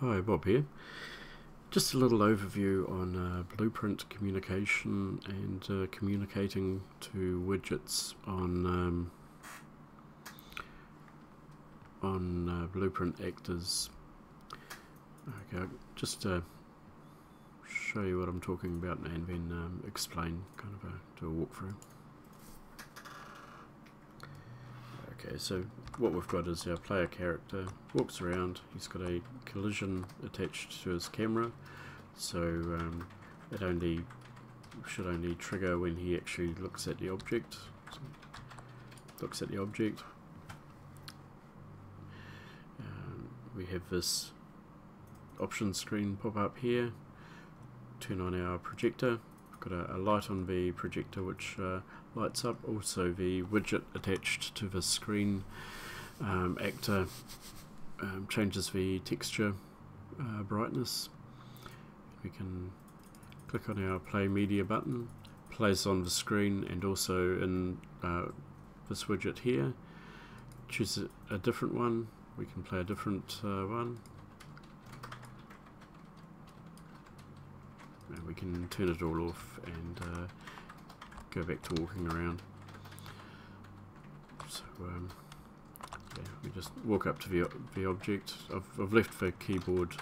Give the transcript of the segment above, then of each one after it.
Hi, Bob here. Just a little overview on uh, blueprint communication and uh, communicating to widgets on um, on uh, blueprint actors. Okay, just to show you what I'm talking about and then um, explain kind of a, do a walkthrough. Okay, so what we've got is our player character walks around. He's got a collision attached to his camera, so um, it only should only trigger when he actually looks at the object. So looks at the object. Um, we have this option screen pop up here. Turn on our projector. Got a, a light on the projector which uh, lights up. Also the widget attached to the screen um, actor um, changes the texture uh, brightness. We can click on our play media button, plays on the screen and also in uh, this widget here. Choose a, a, different one, we can play a different uh, one. We can turn it all off and uh, go back to walking around. So um, yeah, we just walk up to the, the object. I've, I've left the keyboard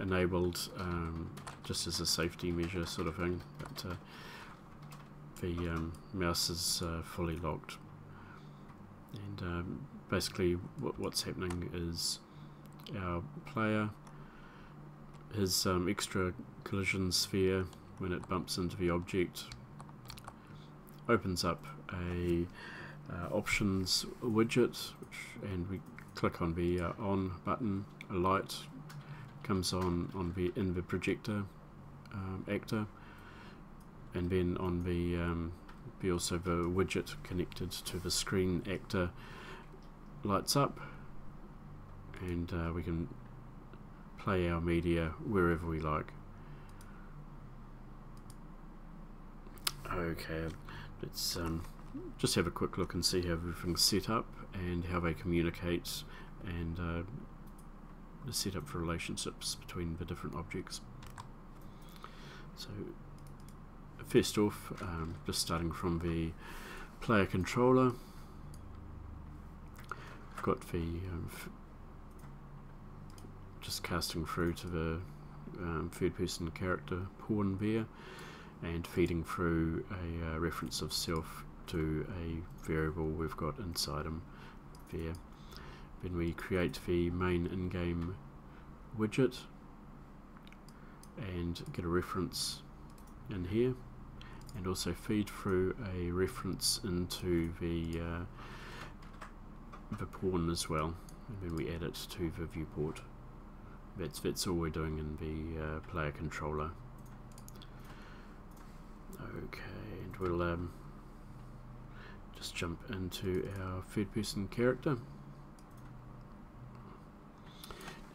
enabled um, just as a safety measure sort of thing, but uh, the um, mouse is uh, fully locked. And um, basically what, what's happening is our player, his um, extra collision sphere, when it bumps into the object, opens up a uh, options widget which, and we click on the uh, on button a light comes on on the in the projector um, actor and then on the um, also the widget connected to the screen actor lights up and uh, we can play our media wherever we like okay let's um, just have a quick look and see how everything's set up and how they communicate and uh, the setup for relationships between the different objects. So first off, um, just starting from the player controller, I've got the um, just casting through to the um, third person character pawn there and feeding through a uh, reference of self to a variable we've got inside them there. Then we create the main in-game widget and get a reference in here and also feed through a reference into the uh, the pawn as well and then we add it to the viewport that's that's all we're doing in the uh, player controller okay and we'll um, just jump into our third person character.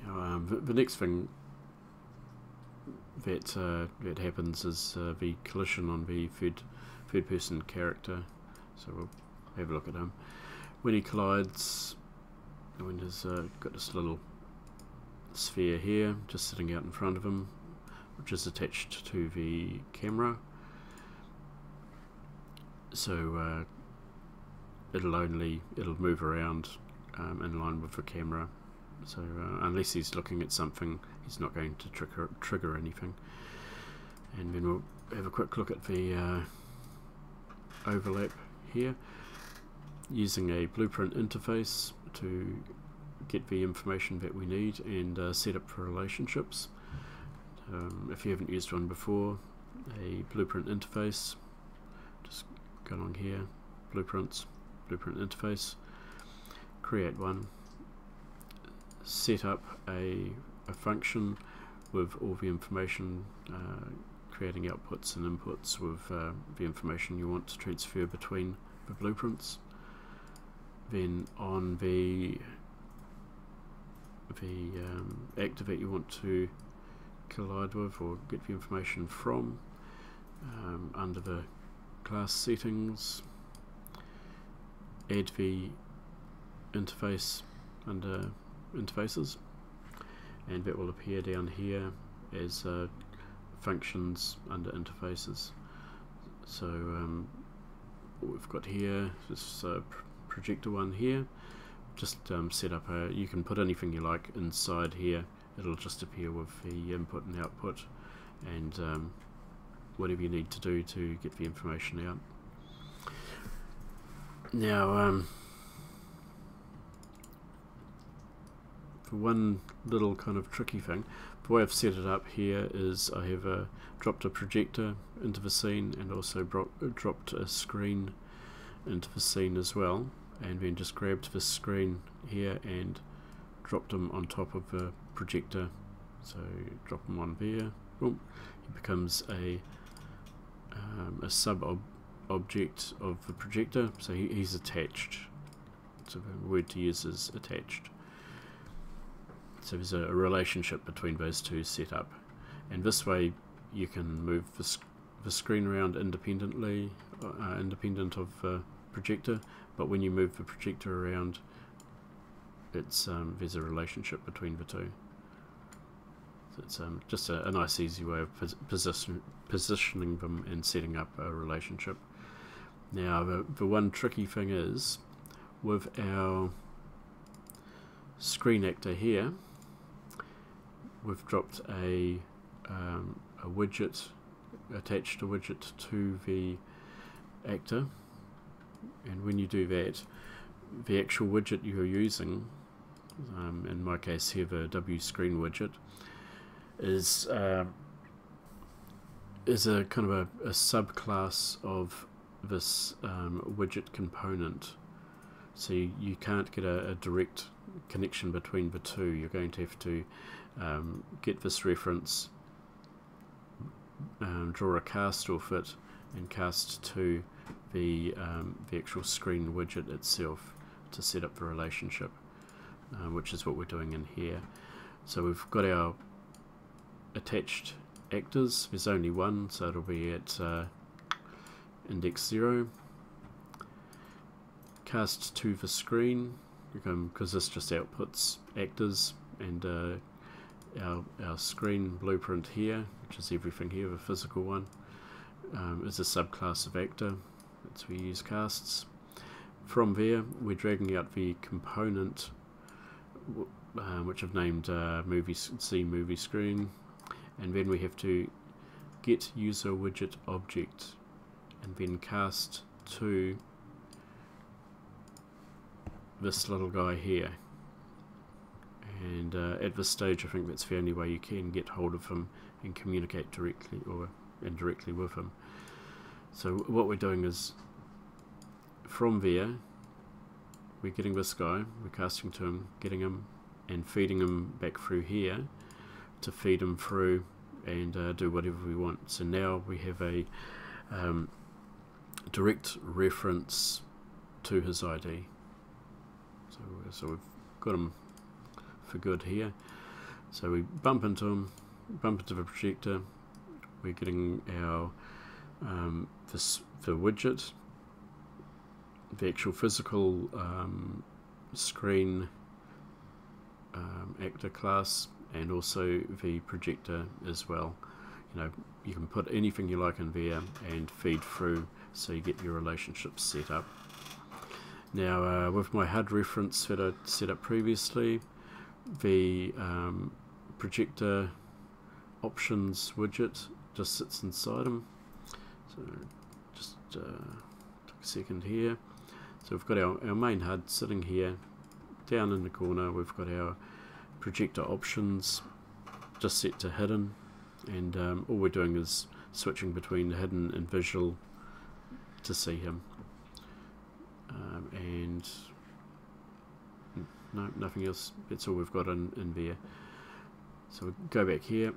Now, um, the, the, next thing that uh, that happens is uh, the collision on the third third person character. So we'll have a look at him when he collides. When he's uh, got this little sphere here, just sitting out in front of him, which is attached to the camera. So uh, it'll only it'll move around um, in line with the camera so uh, unless he's looking at something he's not going to trigger trigger anything and then we'll have a quick look at the uh, overlap here using a blueprint interface to get the information that we need and uh, set up for relationships um, if you haven't used one before a blueprint interface just go along here blueprints blueprint interface, create one, set up a, a function with all the information, uh, creating outputs and inputs with uh, the information you want to transfer between the blueprints. Then on the the um, that you want to collide with or get the information from um, under the class settings add the interface under interfaces and that will appear down here as uh, functions under interfaces. So um, we've got here this uh, projector one here. Just um, set up a. You can put anything you like inside here. It'll just appear with the input and output, and um, whatever you need to do to get the information out. Now, um, for one little kind of tricky thing, the way I've set it up here is I have dropped a projector into the scene and also dropped a screen into the scene as well and then just grabbed the screen here and dropped them on top of the projector. So drop them on there. Boom. It becomes a um, a sub ob object of the projector. So he, he's attached. So the word to use is attached. So there's a, a relationship between those two set up. And this way you can move the, sc the screen around independently uh, independent of the projector but when you move the projector around it's um, there's a relationship between the two. So it's um, just a, a, nice easy way of pos position, positioning them and setting up a relationship. Now the, the one tricky thing is with our screen actor here we've dropped a, um, a widget, attached a widget to the actor and when you do that the actual widget you're using um, in my case here the W screen widget is uh, is a kind of a, a subclass of this um, widget component. So you, you can't get a, a, direct connection between the two. You're going to have to um, get this reference, um, draw a cast off it, and cast to the, um, the actual screen widget itself to set up the relationship, uh, which is what we're doing in here. So we've got our attached actors, there's only one, so it'll be at uh, index 0. Cast to the screen, because this just outputs actors and uh, our, our screen blueprint here, which is everything here, the physical one, um, is a subclass of actor. We use casts. From there, we're dragging out the component, uh, which I've named uh, movie C movie screen, and then we have to get user widget object, and then cast to this little guy here and uh, at this stage I think that's the only way you can get hold of him and communicate directly or indirectly with him. So what we're doing is from there we're getting this guy, we're casting to him, getting him and feeding him back through here to feed him through and uh, do whatever we want. So now we have a um, direct reference to his ID. So, so we've got him for good here. So we bump into him, bump into the projector, we're getting our um, the widget, the actual physical um, screen um, actor class, and also the projector as well. You know, you can put anything you like in there and feed through so you get your relationships set up. Now, uh, with my HUD reference that I set up previously, the um, projector options widget just sits inside them. So just uh, take a second here. So we've got our, our main HUD sitting here. Down in the corner we've got our projector options just set to hidden and um, all we're doing is switching between hidden and visual to see him. Um, and no, nothing else. That's all we've got in, in there. So we go back here.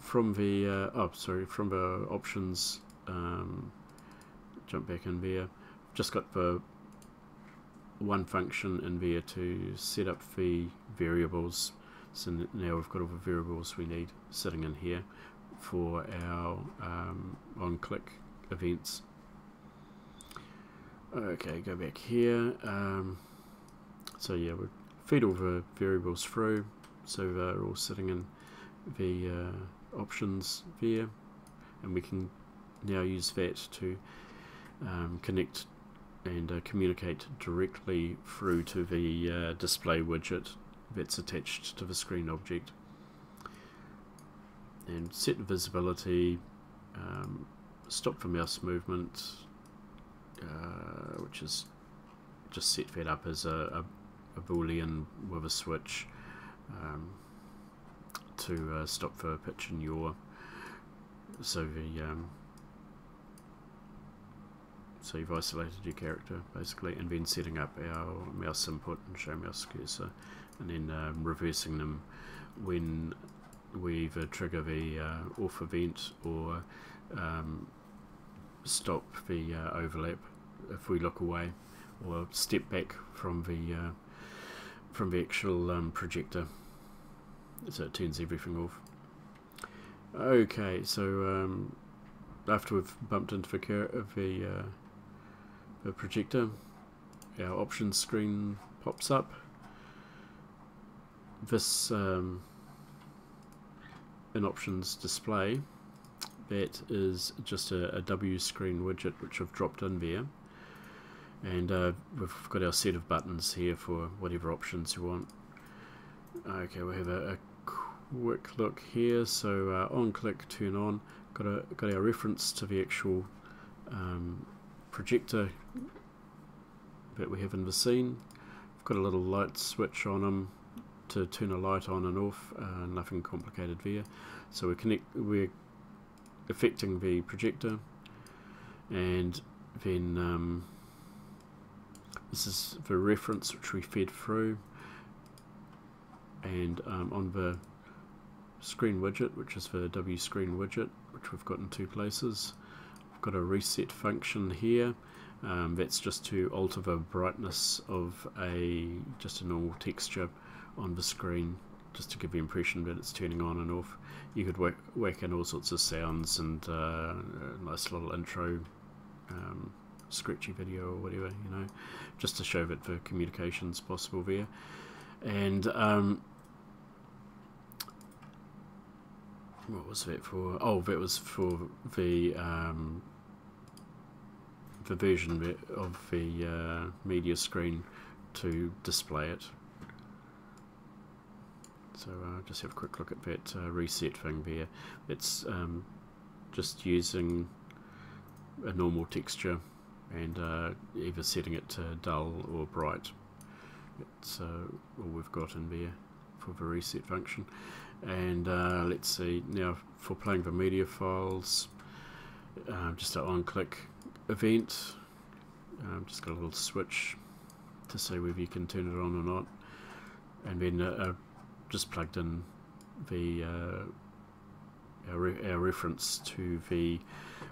From the, uh, oh, sorry, from the options, um, jump back in there. Just got the one function in there to set up the variables. So now we've got all the variables we need sitting in here for our um, on-click events. Okay, go back here. Um, so yeah, we feed all the variables through. so they're all sitting in the uh, options there and we can now use that to um, connect and uh, communicate directly through to the uh, display widget that's attached to the screen object. And set visibility um, stop for mouse movement uh, which is just set that up as a, a, a boolean with a switch um, to uh, stop for pitch and yaw so the um, so you've isolated your character basically and then setting up our mouse input and show mouse cursor and then um, reversing them when we either trigger the uh, off event or um, stop the uh, overlap. If we look away or step back from the uh, from the actual um, projector so it turns everything off okay so um, after we've bumped into the, the uh, the projector our options screen pops up. This um, an options display that is just a, a W screen widget which I've dropped in there. And uh, we've got our set of buttons here for whatever options you want okay we'll have a, a quick look here so uh, on click turn on got a got our reference to the actual um, projector that we have in the scene. We've got a little light switch on them to turn a light on and off, uh, nothing complicated there. So we connect, we're affecting the projector and then um, this is the reference which we fed through and um, on the screen widget which is the W screen widget which we've got in two places. We've got a reset function here um, that's just to alter the brightness of a just a normal texture on the screen just to give the impression that it's turning on and off. You could whack, whack in all sorts of sounds and uh, a nice little intro um, scratchy video or whatever you know just to show that the communications possible there and um, what was that for? Oh, that was for the um, the version of the uh, media screen to display it. So uh, just have a quick look at that uh, reset thing there. It's um, just using a normal texture and uh, either setting it to dull or bright. Uh, all we've got in there for the reset function. And uh, let's see now for playing the media files uh, just an on click event. Um, just got a little switch to see whether you can turn it on or not. And then uh, just plugged in the uh, our, re our reference to the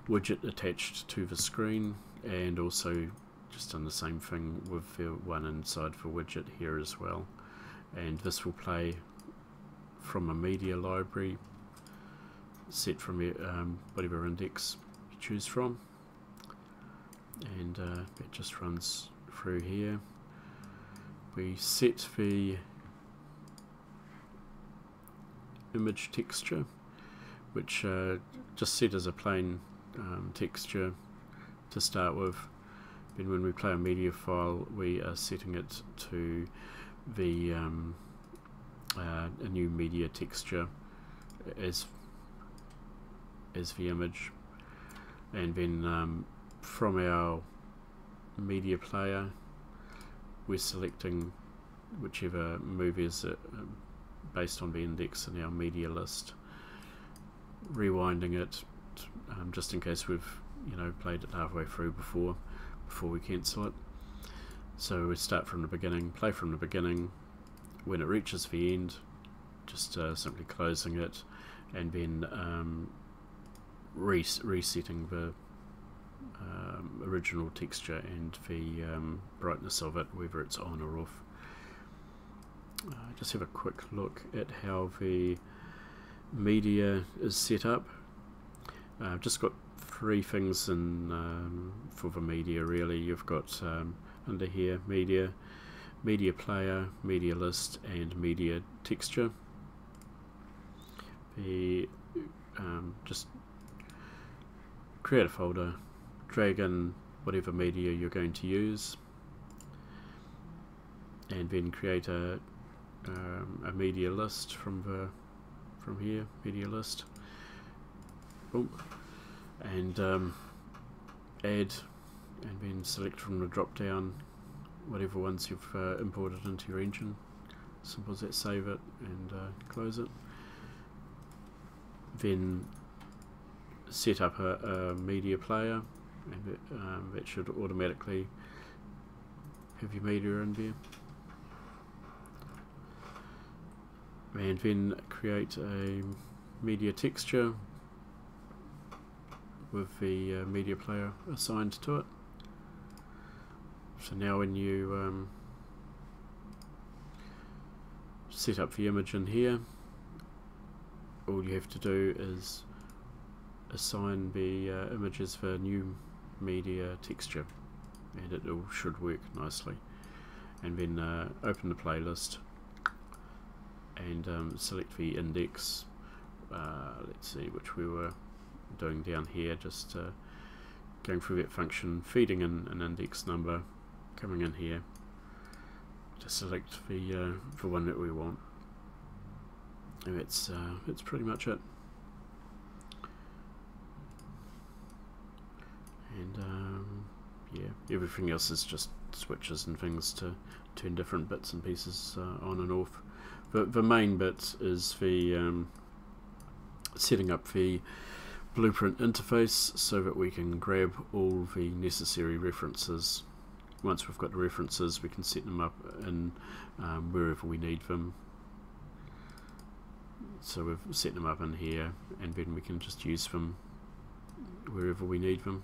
widget attached to the screen and also just done the same thing with the one inside the widget here as well. And this will play from a media library set from um, whatever index you choose from. And uh, it just runs through here. We set the image texture which uh, just set as a plain um, texture to start with then when we play a media file we are setting it to the um, uh, a new media texture as as the image. And then um, from our media player we're selecting whichever movie is uh, based on the index in our media list. Rewinding it um, just in case we've you know played it halfway through before before we cancel it. So we start from the beginning play from the beginning. When it reaches the end just uh, simply closing it and then um, res resetting the um, original texture and the um, brightness of it whether it's on or off. Uh, just have a quick look at how the media is set up. Uh, I've just got three things in um, for the media really. You've got um, under here media media player, media list and media texture. The um, just create a folder, drag in whatever media you're going to use, and then create a um, a media list from the from here, media list. And um, add, and then select from the drop down whatever ones you've uh, imported into your engine. Simple as that. Save it and uh, close it. Then set up a, a media player, and it, um, that should automatically have your media in there. And then create a media texture with the uh, media player assigned to it. So now when you um, set up the image in here, all you have to do is assign the uh, images for new media texture and it all should work nicely and then uh, open the playlist and um, select the index uh, let's see which we were doing down here just uh, going through that function feeding in an index number coming in here to select the uh, the one that we want. And it's uh, it's pretty much it. And um, yeah everything else is just switches and things to turn different bits and pieces uh, on and off. The, the main bit is the um, setting up the blueprint interface so that we can grab all the necessary references. Once we've got the references we can set them up in um, wherever we need them. So we've set them up in here and then we can just use them wherever we need them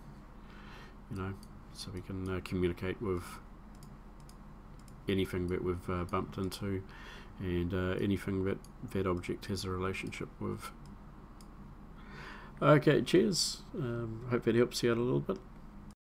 you know? So we can uh, communicate with anything that we've uh, bumped into and uh, anything that that object has a relationship with okay cheers. Um, hope that helps you out a little bit